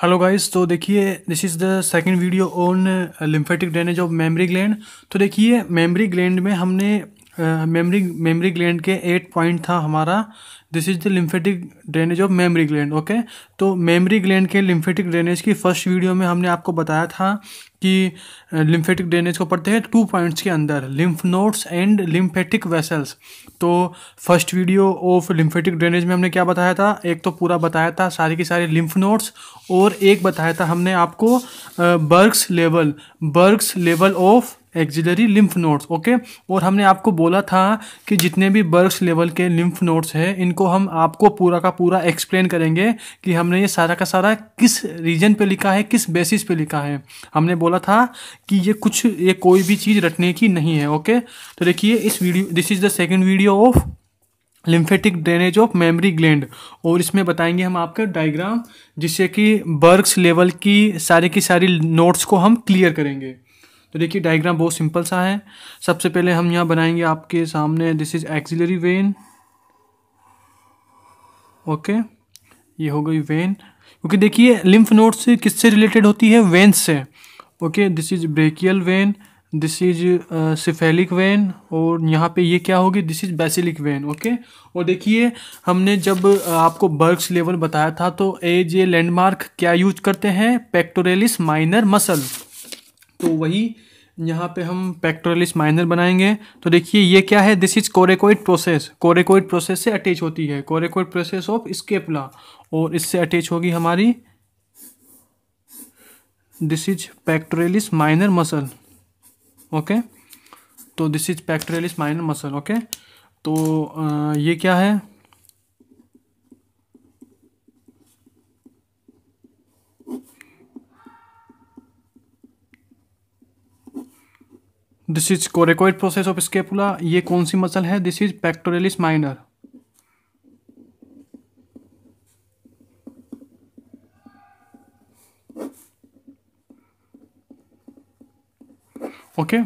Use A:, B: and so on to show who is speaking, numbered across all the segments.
A: Hello guys तो देखिए this is the second video on lymphatic drainage of mammary gland तो देखिए mammary gland में हमने मेमरी मेमरी ग्लैंड के एट पॉइंट था हमारा। This is the lymphatic drainage of mammary gland okay तो मेमरी ग्लैंड के लिम्फेटिक ड्रेनेज की फ़र्स्ट वीडियो में हमने आपको बताया था कि लिम्फेटिक ड्रेनेज को पढ़ते हैं टू पॉइंट्स के अंदर lymph nodes and lymphatic vessels तो first video of lymphatic drainage में हमने क्या बताया था? एक तो पूरा बताया था, सारी की सारी लिम्फ नोड्स और एक बताया था हमने आपको Berg's level Berg's level of axillary lymph nodes okay और हमने आपको बोला था कि जितने भी बर्ग्स लेवल के लिम्फ नोड्स हैं, इनको हम आपको पूरा का पूरा एक्सप्लेन करेंगे कि हमने ये सारा का सारा किस रीजन पे लिखा है, किस बेसिस पे लिखा है। हमने बोला था कि ये कुछ, ये कोई भी चीज़ रटने की नहीं है ओके तो देखिए, इस video this is the second video of lymphatic drainage of mammary gland और इसमें बताएँगे हम आपका डायग्राम जिससे कि बर्ग्स लेवल की सारी की सारी नोट्स को हम क्लियर करेंगे। तो देखिए डायग्राम बहुत सिंपल सा है। सबसे पहले हम यहाँ बनाएँगे आपके सामने this is axillary vein okay ये हो गई वेन क्योंकि देखिए लिम्फ नोड से किससे रिलेटेड होती है? वेन्स से। Okay this is brachial vein this is cephalic vein और यहाँ पे ये क्या होगी? This is basilic vein okay और देखिए, हमने जब आपको बर्ग्स लेवल बताया था तो एज ए लैंडमार्क क्या यूज़ करते हैं? पेक्टोरेलिस माइनर मसल तो वही यहाँ पे हम पेक्टोरलिस माइनर बनाएँगे। तो देखिए ये क्या है? This is coracoid process coracoid process से अटैच होती है। कोरेकोइड प्रोसेस ऑफ़ स्केपला और इससे अटैच होगी हमारी this is pectoralis minor muscle okay तो this is pectoralis minor muscle okay तो आ, ये क्या है? This is coracoid process of scapula ये कौन सी मसल है? This is pectoralis minor okay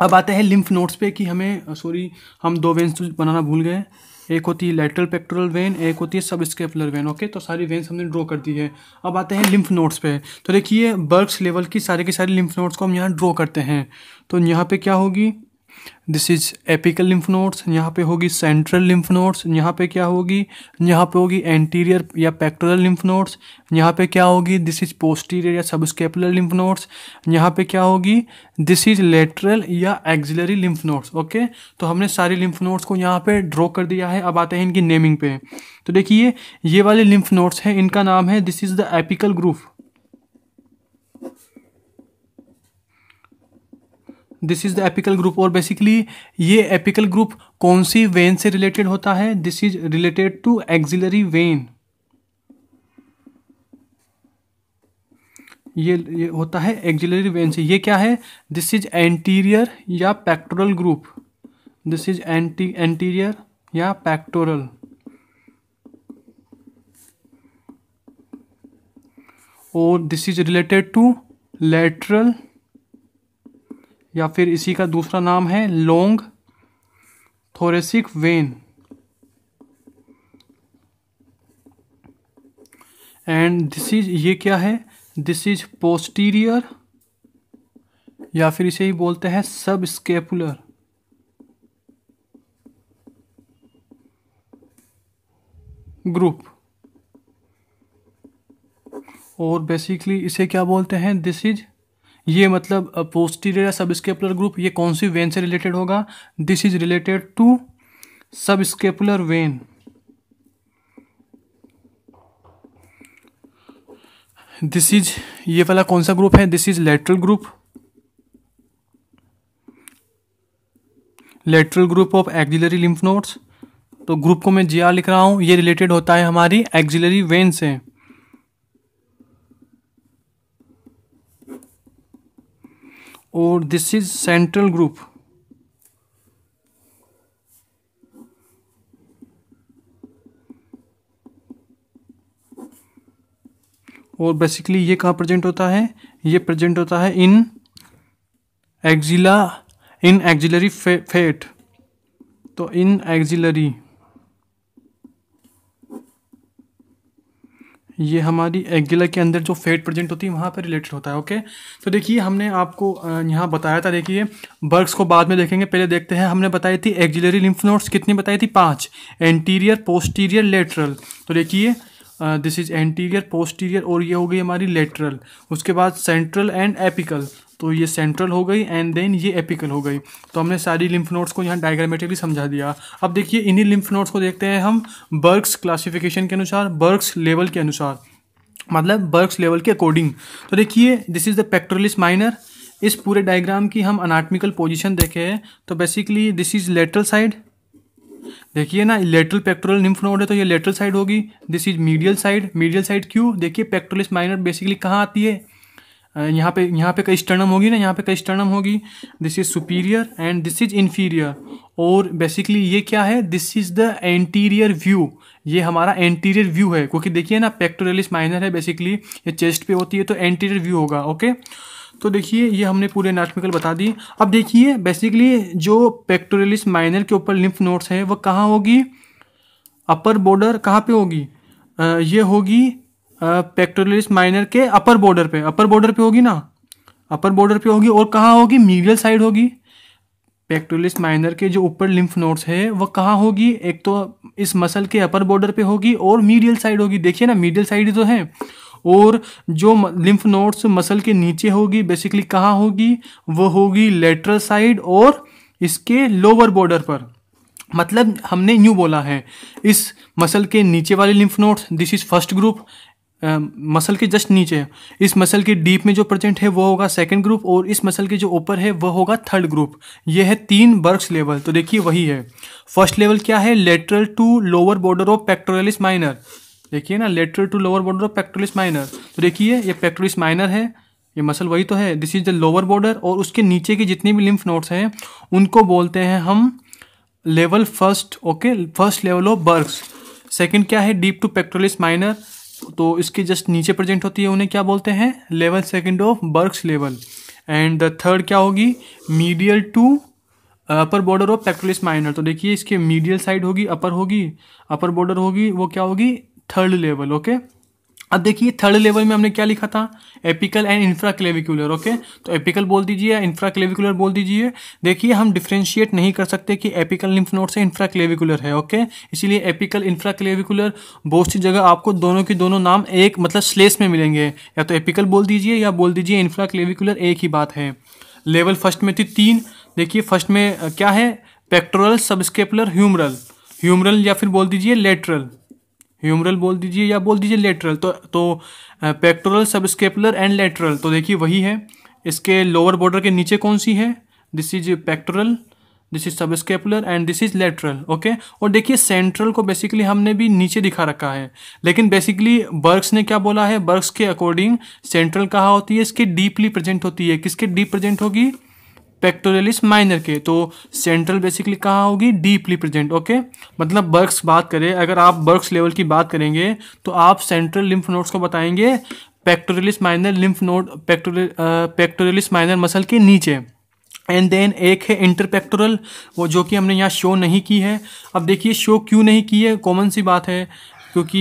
A: अब आते हैं लिम्फ नोट्स पे कि हमें सॉरी हम दो वेंस बनाना भूल गए। एक होती है लेटरल पेक्टोरल वेन एक होती है सब स्केपलर वेन ओके तो सारी वेन्स हमने ड्रॉ कर दी है। अब आते हैं लिम्फ नोट्स पे। तो देखिए बर्ग्स लेवल की सारे के सारे लिम्फ नोट्स को हम यहाँ ड्रॉ करते हैं। तो यहाँ पे क्या होगी? This is apical lymph nodes यहाँ पे होगी सेंट्रल लिम्फ नोड्स यहाँ पे क्या होगी? यहाँ पे होगी एंटीरियर या पेक्टोरल लिम्फ नोड्स यहाँ पे क्या होगी? दिस इज़ पोस्टीरियर या सबस्केपुलर लिम्फ नोड्स यहाँ पे क्या होगी? दिस इज़ लेटरल या एक्सिलरी लिम्फ नोड्स ओके तो हमने सारी लिम्फ नोड्स को यहाँ पे ड्रॉ कर दिया है. अब आते हैं इनकी नेमिंग पे। तो देखिए, ये वाले लिम्फ नोड्स हैं, इनका नाम है this is the apical group this is the apical group और बेसिकली ये एपिकल ग्रुप कौन सी वेन से रिलेटेड होता है? This is related to axillary vein ये ये होता है एक्सिलरी वेन से। ये क्या है? दिस इज़ एंटीरियर या pectoral group this is anti anterior या पैक्टोरल और this is related to lateral या फिर इसी का दूसरा नाम है long thoracic vein. And this is ये क्या है? दिस इज़ पोस्टीरियर या फिर इसे ही बोलते हैं सब स्केपुलर ग्रुप और बेसिकली इसे क्या बोलते हैं? दिस इज़ ये मतलब पोस्टीरियर सब स्केपुलर ग्रुप ये कौन सी वेन से रिलेटेड होगा? This is related to subscapular vein this is ये वाला कौन सा ग्रुप है? This is lateral group lateral group of axillary lymph nodes तो ग्रुप को मैं जी आर लिख रहा हूँ। ये रिलेटेड होता है हमारी एक्जिलरी वेन से। और दिस इज़ सेंट्रल ग्रुप और बेसिकली ये कहाँ प्रेजेंट होता है? ये प्रेजेंट होता है in axilla in axillary fat तो इन एक्जिलरी ये हमारी एग्जिला के अंदर जो फैट प्रेजेंट होती है, वहाँ पर रिलेटेड होता है ओके तो देखिए, हमने आपको यहाँ बताया था, देखिए बर्ग्स को बाद में देखेंगे, पहले देखते हैं, हमने बताई थी एग्जिलरी लिम्फ नोड्स कितनी बताई थी? पाँच। एंटीरियर पोस्टीरियर लेटरल तो देखिए दिस इज़ एंटीरियर पोस्टीरियर और ये हो गई हमारी लेटरल उसके बाद सेंट्रल एंड एपिकल तो ये सेंट्रल हो गई एंड देन ये एपिकल हो गई. तो हमने सारी लिम्फ नोट्स को यहाँ डायग्रामेटिकली समझा दिया. अब देखिए, इन्हीं लिम्फ नोट्स को देखते हैं हम बर्ग्स क्लासिफिकेशन के अनुसार बर्ग्स लेवल के अनुसार. मतलब बर्ग्स लेवल के अकॉर्डिंग तो देखिए this is the pectoralis minor इस पूरे डायग्राम की हम अनाटमिकल पोजिशन देखे हैं. तो basically this is lateral side देखिए ना लेटरल पेक्टोरल निम्फ नोड है तो ये लेटरल साइड होगी। This is medial side medial side क्यों? देखिए पेक्टोलिस माइनर बेसिकली कहाँ आती है? यहाँ पे यहाँ पे कई स्टर्नम होगी ना, यहाँ पे कई स्टर्नम होगी। This is superior and this is inferior और बेसिकली ये क्या है? This is the anterior view ये हमारा एंटीरियर व्यू है, क्योंकि देखिए ना पेक्टोरलिस माइनर है बेसिकली ये चेस्ट पे होती है तो एंटीरियर व्यू होगा ओके तो देखिए, ये हमने पूरे एनाटमिकल बता दी। अब देखिए बेसिकली जो पेक्टोरलिस माइनर के ऊपर लिम्फ नोट्स है वह कहाँ होगी? अपर बॉर्डर कहाँ पे होगी? ये होगी पेक्टोरलिस माइनर के अपर बॉर्डर पे। अपर बॉर्डर पे होगी ना? अपर बॉर्डर पे होगी और कहाँ होगी? मीडियल साइड होगी। पेक्टोलिस माइनर के जो ऊपर लिम्फ नोड्स है वह कहाँ होगी? एक तो इस मसल के अपर बॉर्डर पे होगी और मीडियल साइड होगी। देखिए ना मीडियल साइड तो है। और जो लिम्फ नोड्स मसल के नीचे होगी बेसिकली कहाँ होगी? वो होगी लेटरल साइड और इसके लोअर बॉर्डर पर। मतलब हमने न्यू बोला है, इस मसल के नीचे वाले lymph nodes this is first group muscle के जस्ट नीचे, इस मसल के डीप में जो प्रेजेंट है, वो होगा सेकंड ग्रुप और इस मसल के जो ऊपर है, वो होगा थर्ड ग्रुप ये है तीन बर्ग्स लेवल तो देखिए वही है। फ़र्स्ट लेवल क्या है? Lateral to lower border of pectoralis minor देखिए ना lateral to lower border of pectoralis minor तो देखिए, ये पेक्टोरिस माइनर है, ये मसल वही तो है this is the lower border और उसके नीचे की जितनी भी लिम्फ नोट्स हैं, उनको बोलते हैं हम level first okay first level of Berg's second क्या है? डीप टू पेक्टोरिस माइनर तो इसके जस्ट नीचे प्रेजेंट होती है, उन्हें क्या बोलते हैं? Level second of Berg's level and the third क्या होगी? Medial to upper border of pectoralis minor तो देखिए, इसके मीडियल साइड होगी अपर होगी अपर बॉर्डर होगी, वो क्या होगी? थर्ड लेवल ओके अब देखिए थर्ड लेवल में हमने क्या लिखा था? Apical and infraclavicular okay तो एपिकल बोल दीजिए इंफ्रा क्लेविकुलर बोल दीजिए। देखिए, हम डिफ्रेंशिएट नहीं कर सकते कि एपिकल लिम्फ नोड से इंफ्रा क्लेविकुलर है ओके इसीलिए एपिकल इंफ्रा क्लेविकुलर बहुत सी जगह आपको दोनों के दोनों नाम एक मतलब स्लेस में मिलेंगे। या तो एपिकल बोल दीजिए या बोल दीजिए इंफ्रा क्लेविकुलर एक ही बात है। लेवल फ़र्स्ट में थी तीन। देखिए फ़र्स्ट में क्या है? पेक्टोरल सबस्केपुलर ह्यूमरल ह्यूमरल या फिर बोल दीजिए लेटरल ह्यूमरल बोल दीजिए या बोल दीजिए लेटरल तो तो पेक्टोरल सबस्केपुलर एंड लेटरल तो देखिए वही है। इसके लोअर बॉर्डर के नीचे कौन सी है? This is pectoral this is subscapular and this is lateral okay और देखिए सेंट्रल को बेसिकली हमने भी नीचे दिखा रखा है। लेकिन बेसिकली बर्ग्स ने क्या बोला है? बर्ग्स के अकॉर्डिंग सेंट्रल कहाँ होती है? इसके डीपली प्रेजेंट होती है। किसके डीप प्रेजेंट होगी? पेक्टोरलिस माइनर के तो सेंट्रल बेसिकली कहाँ होगी? डीपली प्रेजेंट ओके मतलब बर्क्स बात करें, अगर आप बर्क्स लेवल की बात करेंगे तो आप सेंट्रल लिम्फ नोड्स को बताएँगे pectoralis minor lymph node pectoralis minor muscle के नीचे। एंड देन एक है इंटरपेक्टोरल वो जो कि हमने यहाँ शो नहीं की है। अब देखिए शो क्यों नहीं की है? कॉमन सी बात है, क्योंकि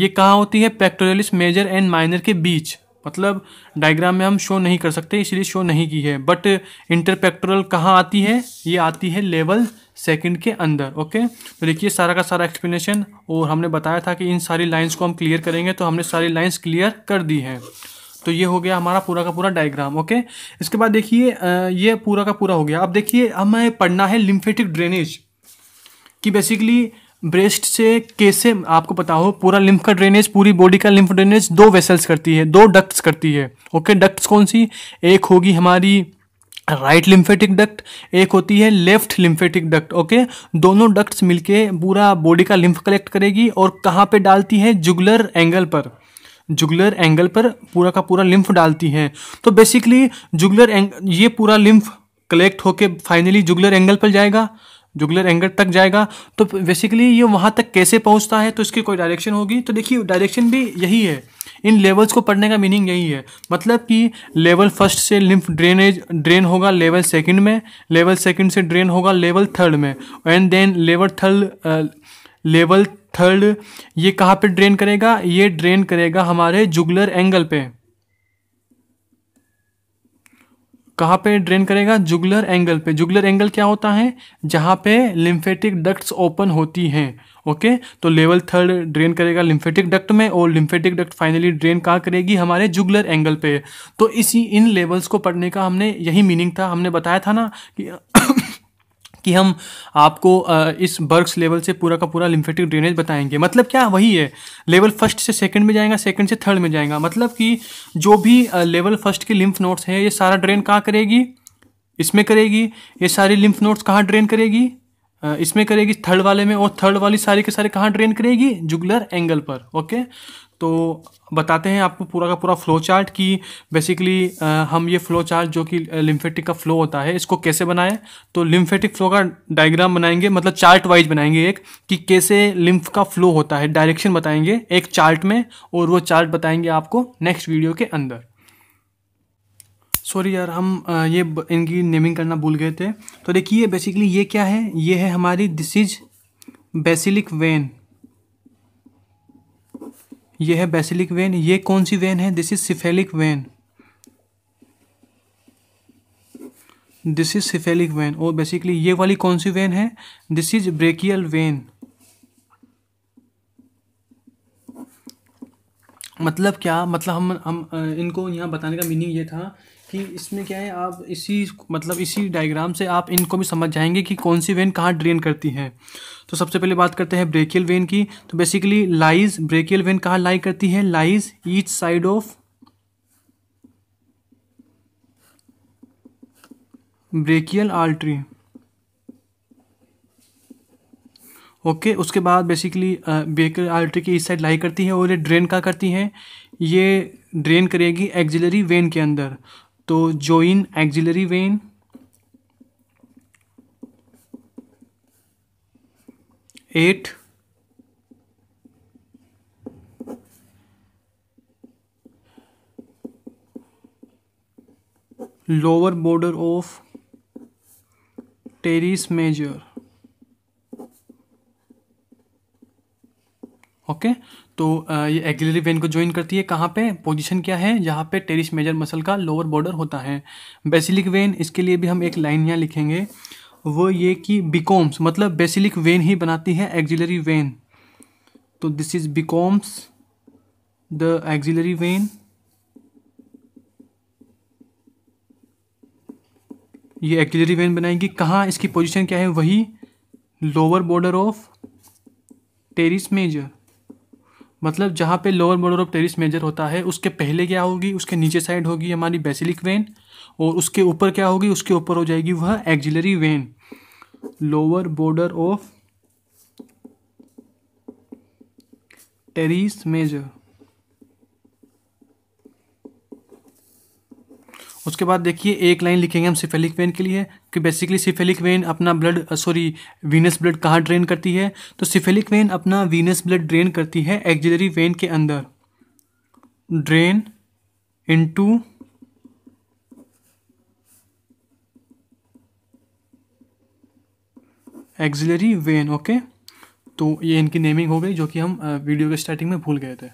A: ये कहाँ होती है? पेक्टोरलिस मेजर एंड माइनर के बीच। मतलब डायग्राम में हम शो नहीं कर सकते, इसलिए शो नहीं की है। बट इंटरपेक्टोरल कहाँ आती है? ये आती है लेवल सेकंड के अंदर ओके तो देखिए, सारा का सारा एक्सप्लेनेशन और हमने बताया था कि इन सारी लाइंस को हम क्लियर करेंगे तो हमने सारी लाइंस क्लियर कर दी हैं। तो ये हो गया हमारा पूरा का पूरा डायग्राम ओके इसके बाद देखिए ये पूरा का पूरा हो गया। अब देखिए, हमें पढ़ना है लिम्फेटिक ड्रेनेज कि बेसिकली ब्रेस्ट से कैसे आपको पता हो, पूरा लिम्फ का ड्रेनेज पूरी बॉडी का लिम्फ ड्रेनेज दो वेसल्स करती है, दो डक्ट्स करती है। ओके डक्ट्स कौन सी? एक होगी हमारी राइट लिम्फेटिक डक्ट एक होती है लेफ़्ट लिम्फेटिक डक्ट ओके दोनों डक्ट्स मिलके पूरा बॉडी का लिम्फ कलेक्ट करेगी और कहाँ पे डालती है? जुगलर एंगल पर। जुगलर एंगल पर पूरा का पूरा लिम्फ डालती है। तो बेसिकली जुगलर एंग ये पूरा लिम्फ कलेक्ट होके फाइनली जुगलर एंगल पर जाएगा। जुगलर एंगल तक जाएगा तो बेसिकली ये वहाँ तक कैसे पहुँचता है तो इसकी कोई डायरेक्शन होगी। तो देखिए डायरेक्शन भी यही है। इन लेवल्स को पढ़ने का मीनिंग यही है। मतलब कि लेवल फ़र्स्ट से लिम्फ ड्रेनेज ड्रेन होगा लेवल सेकंड में लेवल सेकंड से ड्रेन होगा लेवल थर्ड में। And then level third level third ये कहाँ पे ड्रेन करेगा? ये ड्रेन करेगा हमारे जुगलर एंगल पे। कहाँ पे ड्रेन करेगा? जुगलर एंगल पे। जुगलर एंगल क्या होता है? जहाँ पे लिम्फेटिक डक्ट्स ओपन होती हैं ओके तो लेवल थर्ड ड्रेन करेगा लिम्फेटिक डक्ट में और लिम्फेटिक डक्ट फाइनली ड्रेन कहाँ करेगी? हमारे जुगलर एंगल पे। तो इसी इन लेवल्स को पढ़ने का हमने यही मीनिंग था। हमने बताया था ना कि कि हम आपको इस बर्ग्स लेवल से पूरा का पूरा लिम्फेटिक ड्रेनेज बताएँगे। मतलब क्या, वही है। लेवल फ़र्स्ट से सेकंड में जाएगा सेकंड से थर्ड में जाएगा। मतलब कि जो भी लेवल फ़र्स्ट के लिम्फ नोट्स हैं, ये सारा ड्रेन कहाँ करेगी? इसमें करेगी। ये सारी लिम्फ नोट्स कहाँ ड्रेन करेगी? इसमें करेगी। थर्ड वाले में और थर्ड वाली सारी के सारे कहाँ ड्रेन करेगी? जुगलर एंगल पर ओके तो बताते हैं आपको पूरा का पूरा फ्लो चार्ट कि बेसिकली हम ये फ्लो चार्ट जो कि लिम्फेटिक का फ्लो होता है, इसको कैसे बनाएँ? तो लिम्फेटिक फ्लो का डायग्राम बनाएँगे मतलब चार्ट वाइज बनाएँगे एक, कि कैसे लिम्फ का फ्लो होता है डायरेक्शन बताएँगे एक चार्ट में, और वो चार्ट बताएँगे आपको नेक्स्ट वीडियो के अंदर। सॉरी यार, हम ये इनकी नेमिंग करना भूल गए थे। तो देखिए बेसिकली ये क्या है? ये है हमारी दिस इज़ बेसिलिक वेन ये है बेसिलिक वेन ये कौन सी वेन है? This is cephalic vein this is cephalic vein और बेसिकली ये वाली कौन सी वेन है? दिस इज़ ब्रेकियल वेन मतलब क्या? मतलब हम हम इनको यहाँ बताने का मीनिंग ये था कि इसमें क्या है आप इसी मतलब इसी डायग्राम से आप इनको भी समझ जाएँगे कि कौन सी वेन कहाँ ड्रेन करती है। तो सबसे पहले बात करते हैं ब्रेकियल वेन की। तो बेसिकली लाइज ब्रेकियल वेन कहाँ लाई करती है? Lies each side of brachial artery okay okay, उसके बाद बेसिकली ब्रेकियल आर्टरी की इस साइड लाई करती है और ये ड्रेन कहाँ करती है? ये ड्रेन करेगी एक्जिलरी वेन के अंदर। तो join axillary vein at lower border of teres major okay तो ये एक्सिलरी वेन को ज्वाइन करती है कहाँ पे? पोजीशन क्या है? जहाँ पे टेरिस मेजर मसल का लोअर बॉर्डर होता है। बेसिलिक वेन इसके लिए भी हम एक लाइन यहाँ लिखेंगे। वो ये कि बिकॉम्स मतलब बेसिलिक वेन ही बनाती है एक्सिलरी वेन तो this is becomes the axillary vein ये एक्सिलरी वेन बनाएगी। कहाँ? इसकी पोजीशन क्या है? वही lower border of teres major मतलब जहाँ पे lower border of teres major होता है, उसके पहले क्या होगी? उसके नीचे साइड होगी हमारी बेसिलिक वेन और उसके ऊपर क्या होगी? उसके ऊपर हो जाएगी वह axillary vein lower border of teres major उसके बाद देखिए, एक लाइन लिखेंगे हम सिफेलिक वेन के लिए, कि बेसिकली सिफेलिक वेन अपना ब्लड सॉरी वीनस ब्लड कहाँ ड्रेन करती है? तो सिफेलिक वेन अपना वीनस ब्लड ड्रेन करती है एक्जिलरी वेन के अंदर। Drain into axillary vein okay तो ये इनकी नेमिंग हो गई, जो कि हम वीडियो के स्टार्टिंग में भूल गए थे।